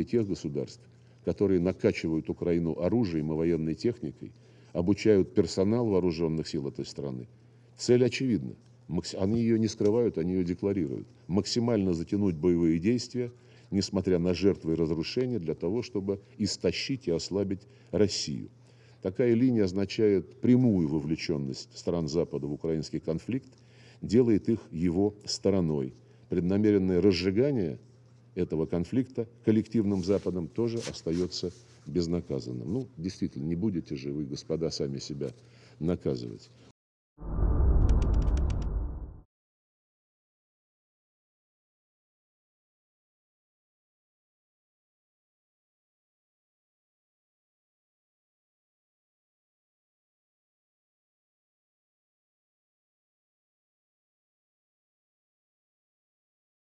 и тех государств, которые накачивают Украину оружием и военной техникой, обучают персонал вооруженных сил этой страны. Цель очевидна. Они ее не скрывают, они ее декларируют. Максимально затянуть боевые действия, несмотря на жертвы и разрушения, для того, чтобы истощить и ослабить Россию. Такая линия означает прямую вовлеченность стран Запада в украинский конфликт, делает их его стороной. Преднамеренное разжигание этого конфликта коллективным Западом тоже остается безнаказанным. Ну, действительно, не будете же вы, господа, сами себя наказывать.